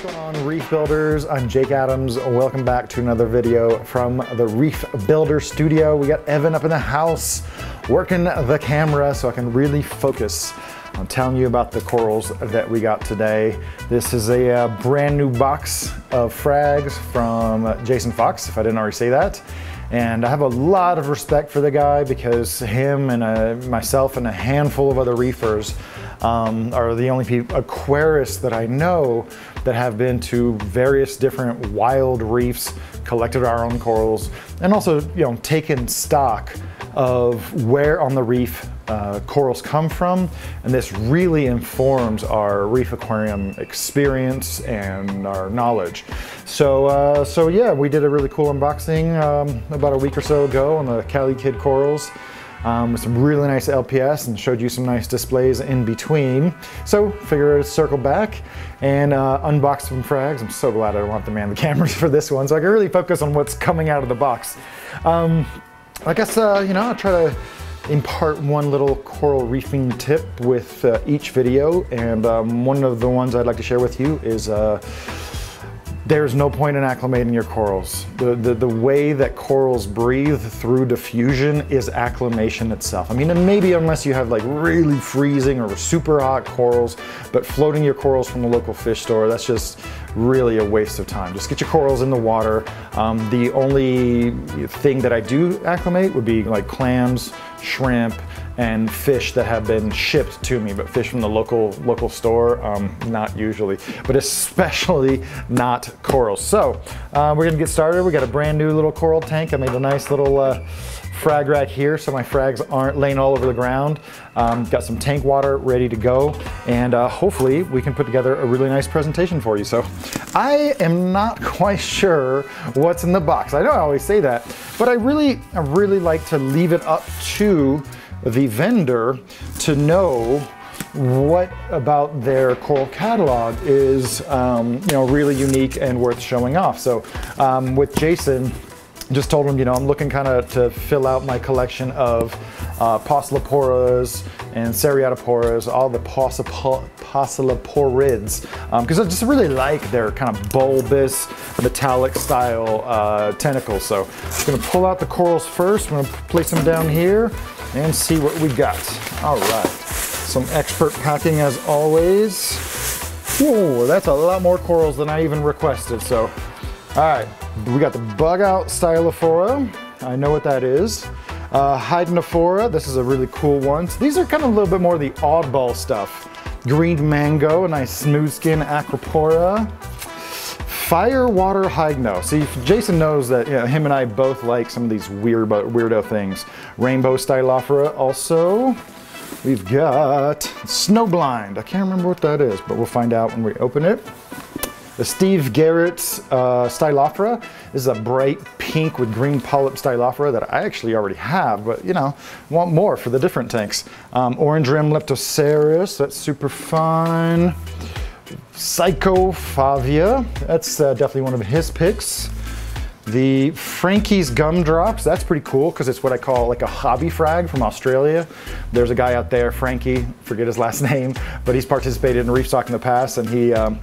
What's going on reef builders? I'm Jake Adams. Welcome back to another video from the Reef Builder Studio. We got Evan up in the house working the camera so I can really focus on telling you about the corals that we got today. This is a uh, brand new box of frags from Jason Fox, if I didn't already say that. And I have a lot of respect for the guy because him and uh, myself and a handful of other reefers um, are the only people, aquarists that I know that have been to various different wild reefs, collected our own corals, and also, you know, taken stock of where on the reef uh, corals come from. And this really informs our reef aquarium experience and our knowledge. So, uh, so yeah, we did a really cool unboxing um, about a week or so ago on the Cali Kid corals um, with some really nice LPS and showed you some nice displays in between. So figure to circle back and uh, unbox some frags. I'm so glad I don't have to man the cameras for this one so I can really focus on what's coming out of the box. Um, I guess, uh, you know, I'll try to impart one little coral reefing tip with uh, each video and um, one of the ones I'd like to share with you is uh, there's no point in acclimating your corals. The, the, the, way that corals breathe through diffusion is acclimation itself. I mean, maybe unless you have like really freezing or super hot corals, but floating your corals from the local fish store, that's just really a waste of time. Just get your corals in the water. Um, the only thing that I do acclimate would be like clams, shrimp, and fish that have been shipped to me, but fish from the local local store, um, not usually, but especially not corals. So uh, we're gonna get started. We got a brand new little coral tank. I made a nice little uh, frag rack here so my frags aren't laying all over the ground. Um, got some tank water ready to go and uh, hopefully we can put together a really nice presentation for you. So I am not quite sure what's in the box. I know I always say that, but I really, I really like to leave it up to the vendor to know what about their coral catalog is um, you know really unique and worth showing off. So um, with Jason, just told him you know I'm looking kind of to fill out my collection of uh, and Seriatoporas, all the Pocilloporids, because um, I just really like their kind of bulbous, metallic style uh, tentacles. So I'm gonna pull out the corals first. I'm gonna place them down here and see what we got. All right, some expert packing as always. Whoa, that's a lot more corals than I even requested. So, all right, we got the bug out Stylophora. I know what that is. Uh, Hydnophora, this is a really cool one. So these are kind of a little bit more of the oddball stuff. Green mango, a nice smooth skin Acropora. Firewater Hydno. See, Jason knows that you know, him and I both like some of these weird weirdo things. Rainbow Stylophora also. We've got Snowblind. I can't remember what that is, but we'll find out when we open it. The Steve Garrett uh, Stylophora this is a bright pink with green polyp Stylophora that I actually already have, but you know, want more for the different tanks. Um, orange rim Leptoseris, that's super fun. Psychophavia, that's uh, definitely one of his picks. The Frankie's Gumdrops, that's pretty cool because it's what I call like a hobby frag from Australia. There's a guy out there, Frankie, forget his last name, but he's participated in Reefstock in the past and he um,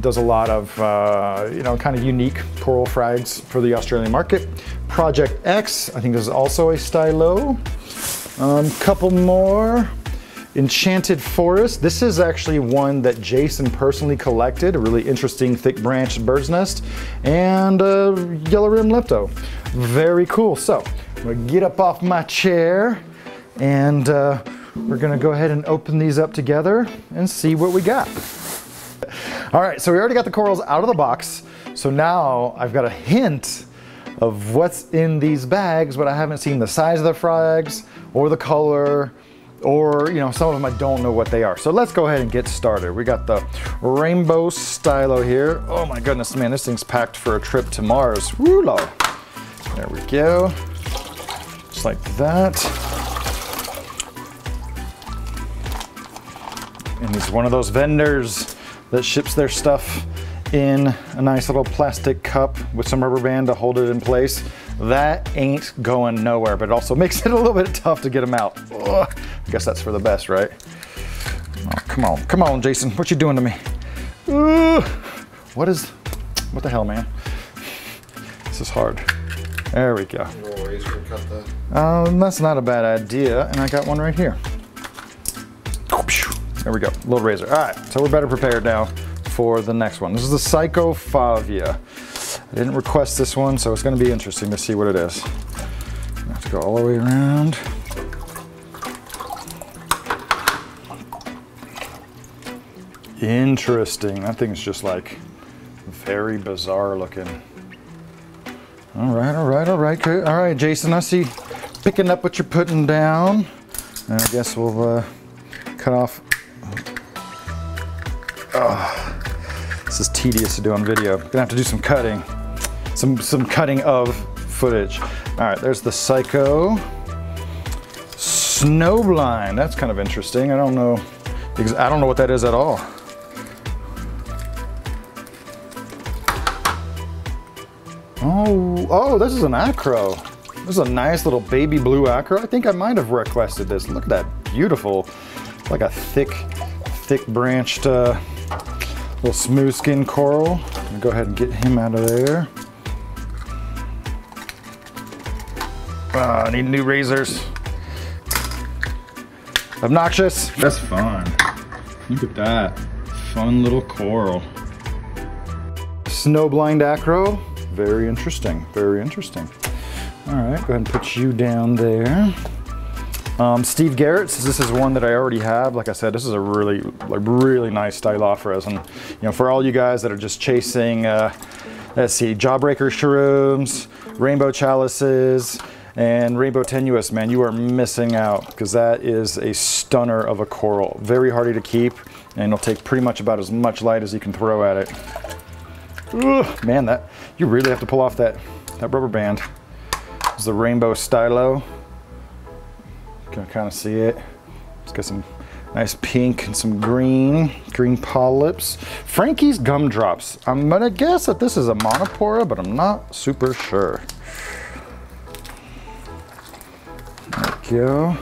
does a lot of, uh, you know, kind of unique coral frags for the Australian market. Project X, I think this is also a stylo. Um, couple more. Enchanted Forest. This is actually one that Jason personally collected, a really interesting thick branched bird's nest, and uh, yellow rim lepto. Very cool. So I'm gonna get up off my chair and uh, we're gonna go ahead and open these up together and see what we got. All right, so we already got the corals out of the box. So now I've got a hint of what's in these bags, but I haven't seen the size of the frags or the color or you know some of them I don't know what they are. So let's go ahead and get started. We got the rainbow stylo here. Oh my goodness man this thing's packed for a trip to Mars. Woo there we go. Just like that. And he's one of those vendors that ships their stuff in a nice little plastic cup with some rubber band to hold it in place. That ain't going nowhere, but it also makes it a little bit tough to get them out. Ugh. I guess that's for the best, right? Oh, come on, come on, Jason, what you doing to me? What is, what the hell, man? This is hard. There we go. Um, that's not a bad idea. And I got one right here. There we go, little razor. All right, so we're better prepared now for the next one. This is the Psychofavia. I didn't request this one, so it's gonna be interesting to see what it is. I have to go all the way around. Interesting, that thing's just like very bizarre looking. All right, all right, all right, all right, Jason, I see picking up what you're putting down. And I guess we'll uh, cut off. Oh, this is tedious to do on video. Gonna have to do some cutting, some some cutting of footage. All right, there's the Psycho Snowblind. That's kind of interesting. I don't know, I don't know what that is at all. Oh, oh, this is an acro. This is a nice little baby blue acro. I think I might have requested this. Look at that beautiful, like a thick, thick branched, uh, little smooth skin coral. go ahead and get him out of there. Uh, I need new razors. Obnoxious. That's fun. Look at that. Fun little coral. Snowblind acro. Very interesting, very interesting. All right, go ahead and put you down there. Um, Steve Garrett's, this is one that I already have. Like I said, this is a really, like really nice Stylophorus. And you know, for all you guys that are just chasing, uh, let's see, Jawbreaker Shrooms, Rainbow Chalices, and Rainbow Tenuis, man, you are missing out because that is a stunner of a coral. Very hardy to keep, and it'll take pretty much about as much light as you can throw at it. Ugh, man, that you really have to pull off that, that rubber band. This is the Rainbow Stylo. You can kind of see it. It's got some nice pink and some green, green polyps. Frankie's Gumdrops. I'm gonna guess that this is a Montipora, but I'm not super sure. There we go.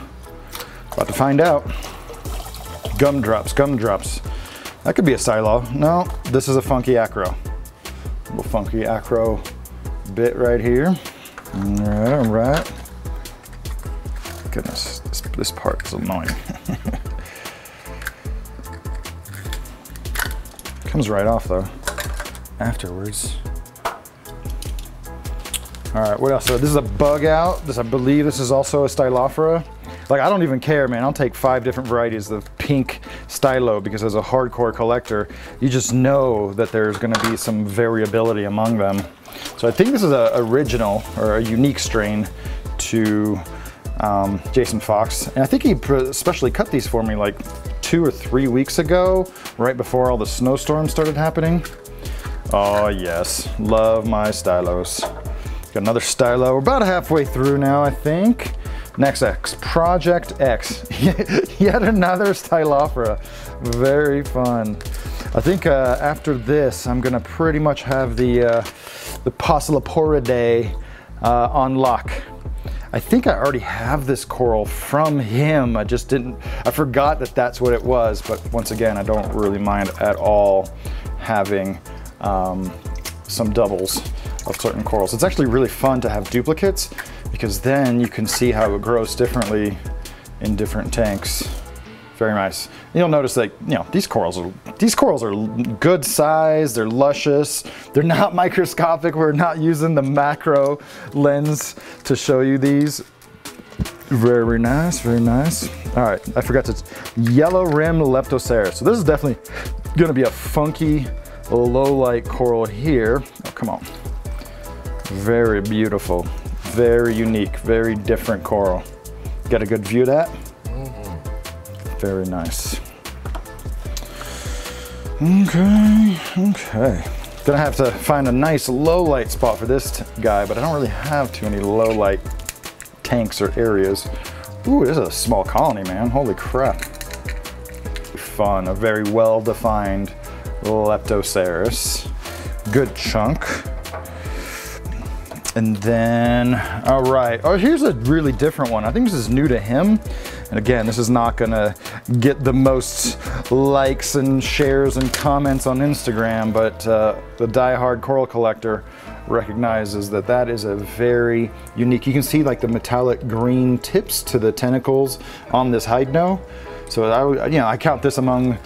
About to find out. Gumdrops, gumdrops. That could be a Silo. No, this is a funky acro. Little funky acro bit right here. All right, all right. Goodness, this, this part is annoying. Comes right off though, afterwards. All right, what else? So this is a bug out. This, I believe this is also a Stylophora. Like, I don't even care, man. I'll take five different varieties of pink stylo because as a hardcore collector, you just know that there's gonna be some variability among them. So I think this is a original or a unique strain to um, Jason Fox. And I think he especially cut these for me like two or three weeks ago, right before all the snowstorms started happening. Oh yes, love my stylos. Got another stylo. We're about halfway through now, I think. Next X, Project X. Yet another Stylophora. Very fun. I think uh, after this, I'm gonna pretty much have the, uh, the Pocilloporidae uh, on lock. I think I already have this coral from him. I just didn't, I forgot that that's what it was. But once again, I don't really mind at all having um, some doubles of certain corals. It's actually really fun to have duplicates because then you can see how it grows differently in different tanks. Very nice. You'll notice that, you know, these corals are, these corals are good size, they're luscious, they're not microscopic, we're not using the macro lens to show you these. Very nice, very nice. All right, I forgot to, yellow rim leptoseris. So this is definitely gonna be a funky low light coral here. Oh, come on. Very beautiful, very unique, very different coral. Got a good view of that? Very nice. Okay, okay. Gonna have to find a nice low light spot for this guy, but I don't really have too many low light tanks or areas. Ooh, this is a small colony, man. Holy crap. Fun, a very well-defined Leptoseris. Good chunk. And then, all right. Oh, here's a really different one. I think this is new to him. And again, this is not gonna get the most likes and shares and comments on Instagram, but uh, the die-hard coral collector recognizes that that is a very unique, you can see like the metallic green tips to the tentacles on this hydno. So I, you know, I count this among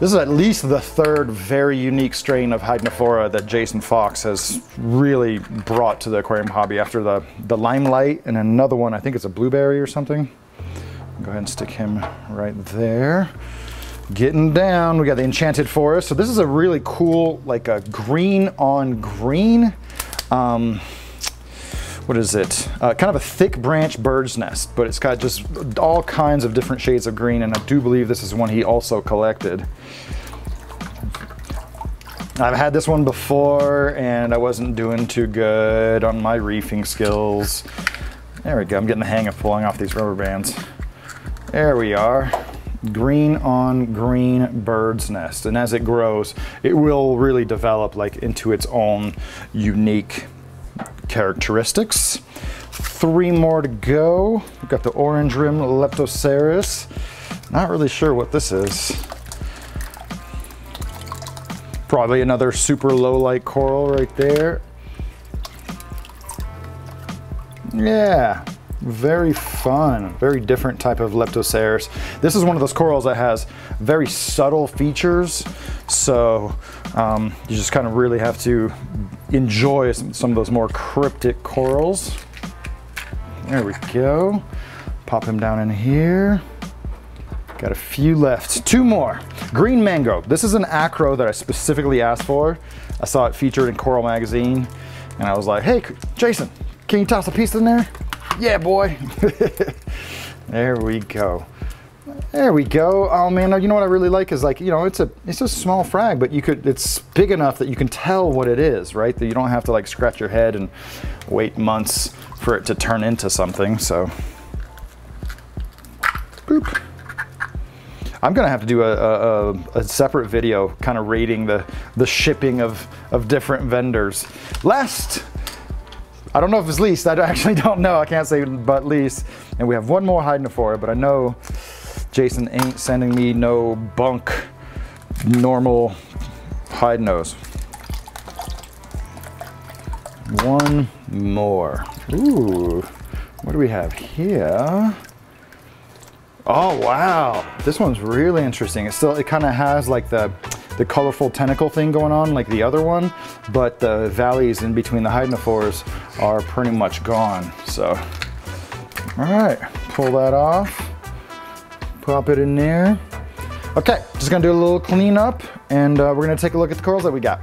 this is at least the third very unique strain of Hydnophora that Jason Fox has really brought to the aquarium hobby after the, the limelight and another one, I think it's a blueberry or something. Go ahead and stick him right there. Getting down, we got the Enchanted Forest. So this is a really cool, like a green on green. Um, what is it? Uh, kind of a thick branch bird's nest, but it's got just all kinds of different shades of green, and I do believe this is one he also collected. I've had this one before, and I wasn't doing too good on my reefing skills. There we go, I'm getting the hang of pulling off these rubber bands. There we are. Green on green bird's nest. And as it grows, it will really develop like into its own unique characteristics. Three more to go. We've got the orange rim Leptoseris. Not really sure what this is. Probably another super low light coral right there. Yeah, very fun, very different type of Leptoseris. This is one of those corals that has very subtle features, so um, you just kind of really have to enjoy some of those more cryptic corals. There we go. Pop him down in here. Got a few left. Two more. Green Mango. This is an acro that I specifically asked for. I saw it featured in Coral Magazine and I was like, hey, Jason, can you toss a piece in there? Yeah, boy. there we go. There we go. Oh man, you know what I really like is like, you know, it's a it's a small frag, but you could it's big enough that you can tell what it is, right? That you don't have to like scratch your head and wait months for it to turn into something. So boop. I'm gonna have to do a, a, a separate video kind of rating the, the shipping of, of different vendors. Last, I don't know if it's least, I actually don't know, I can't say but least. And we have one more Hydnophora, but I know Jason ain't sending me no bunk normal hydnos. One more. Ooh, what do we have here? Oh wow, this one's really interesting. It still, it kind of has like the the colorful tentacle thing going on like the other one, but the valleys in between the hydnophores are pretty much gone. So, all right, pull that off. Pop it in there. Okay, just gonna do a little cleanup and uh, we're gonna take a look at the corals that we got.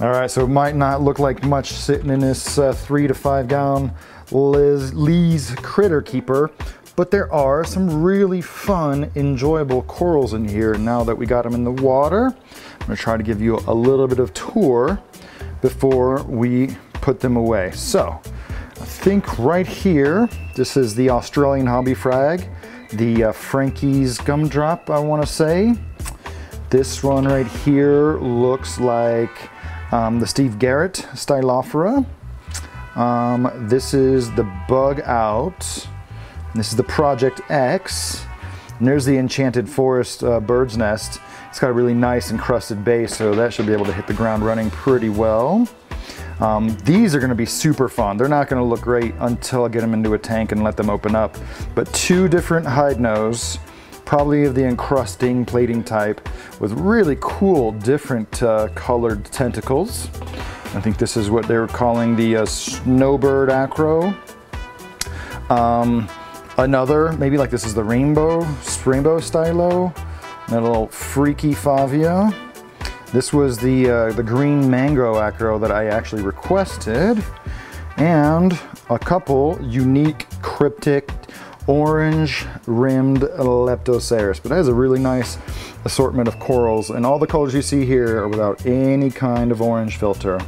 All right, so it might not look like much sitting in this uh, three to five gallon Liz, Lee's Critter Keeper, but there are some really fun, enjoyable corals in here now that we got them in the water. I'm gonna try to give you a little bit of tour before we put them away. So, I think right here, this is the Australian Hobby Frag, the uh, Frankie's Gumdrop, I wanna say. This one right here looks like um, the Steve Garrett Stylophora. Um, this is the Bug Out. This is the Project X. And there's the Enchanted Forest uh, Bird's Nest. It's got a really nice encrusted base, so that should be able to hit the ground running pretty well. Um, these are gonna be super fun. They're not gonna look great until I get them into a tank and let them open up. But two different hydnos, probably of the encrusting plating type with really cool different uh, colored tentacles. I think this is what they were calling the uh, snowbird acro. Um, another, maybe like this is the rainbow, rainbow stylo. And a little freaky favia. This was the, uh, the green mango acro that I actually requested. And a couple unique cryptic orange rimmed Leptoseris. But that is a really nice assortment of corals and all the colors you see here are without any kind of orange filter.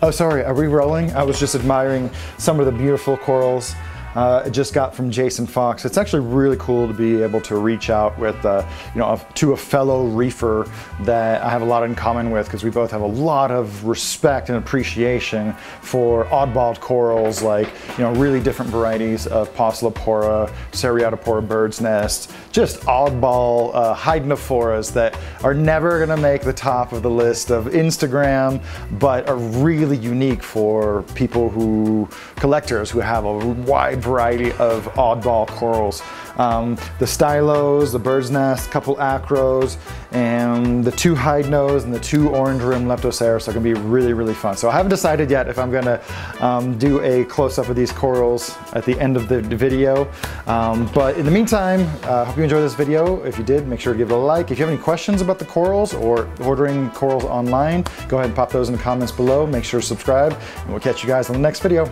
Oh, sorry, are we rolling? I was just admiring some of the beautiful corals uh, just got from Jason Fox. It's actually really cool to be able to reach out with, uh, you know, to a fellow reefer that I have a lot in common with because we both have a lot of respect and appreciation for oddball corals, like, you know, really different varieties of Pocillopora, Seriatopora bird's nest, just oddball uh, hydnophoras that are never gonna make the top of the list of Instagram, but are really unique for people who, collectors who have a wide variety of oddball corals. Um, the stylos, the bird's nest, couple acros, and the two hydnos and the two orange rim leptoseris are gonna be really, really fun. So I haven't decided yet if I'm gonna um, do a close-up of these corals at the end of the video. Um, but in the meantime, I uh, hope you enjoyed this video. If you did, make sure to give it a like. If you have any questions about the corals or ordering corals online, go ahead and pop those in the comments below. Make sure to subscribe, and we'll catch you guys on the next video.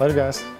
Later, guys.